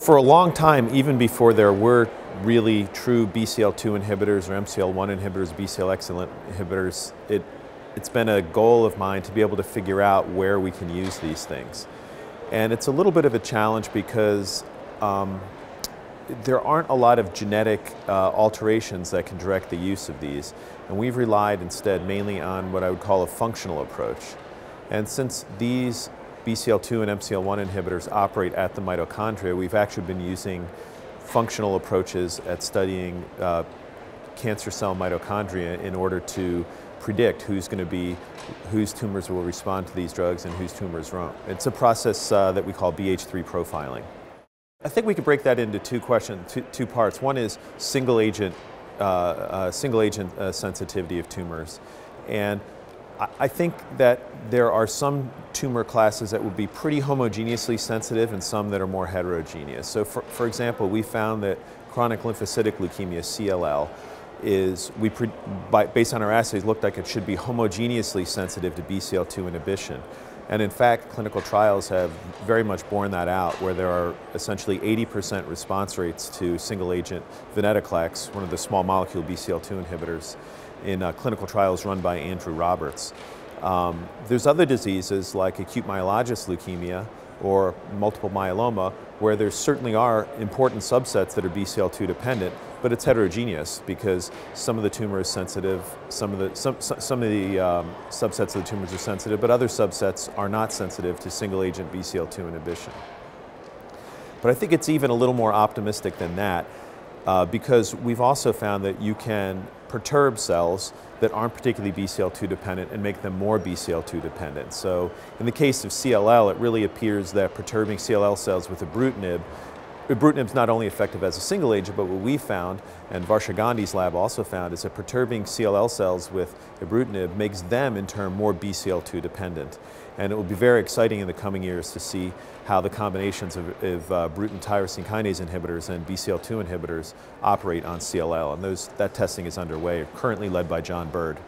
For a long time, even before there were really true BCL2 inhibitors or MCL1 inhibitors, BCL inhibitors, it, it's been a goal of mine to be able to figure out where we can use these things. And it's a little bit of a challenge because um, there aren't a lot of genetic uh, alterations that can direct the use of these. And we've relied instead mainly on what I would call a functional approach. And since these BCL2 and MCL1 inhibitors operate at the mitochondria, we've actually been using functional approaches at studying uh, cancer cell mitochondria in order to predict who's going to be, whose tumors will respond to these drugs and whose tumors won't. It's a process uh, that we call BH3 profiling. I think we could break that into two questions, two, two parts. One is single agent, uh, uh single agent uh, sensitivity of tumors. And I think that there are some tumor classes that would be pretty homogeneously sensitive and some that are more heterogeneous. So for, for example, we found that chronic lymphocytic leukemia, CLL, is, we by, based on our assays, looked like it should be homogeneously sensitive to BCL2 inhibition. And in fact, clinical trials have very much borne that out, where there are essentially 80% response rates to single agent venetoclax, one of the small molecule BCL2 inhibitors, in uh, clinical trials run by Andrew Roberts. Um, there's other diseases like acute myelogenous leukemia or multiple myeloma where there certainly are important subsets that are BCL2 dependent, but it's heterogeneous because some of the tumor is sensitive, some of the, some, some of the um, subsets of the tumors are sensitive, but other subsets are not sensitive to single agent BCL2 inhibition. But I think it's even a little more optimistic than that uh, because we've also found that you can perturb cells that aren't particularly BCL2 dependent and make them more BCL2 dependent. So in the case of CLL, it really appears that perturbing CLL cells with a ibrutinib Ibrutinib is not only effective as a single agent, but what we found, and Varsha Gandhi's lab also found, is that perturbing CLL cells with ibrutinib makes them, in turn, more BCL2 dependent. And it will be very exciting in the coming years to see how the combinations of, of uh, Bruton tyrosine kinase inhibitors and BCL2 inhibitors operate on CLL. And those, that testing is underway, currently led by John Byrd.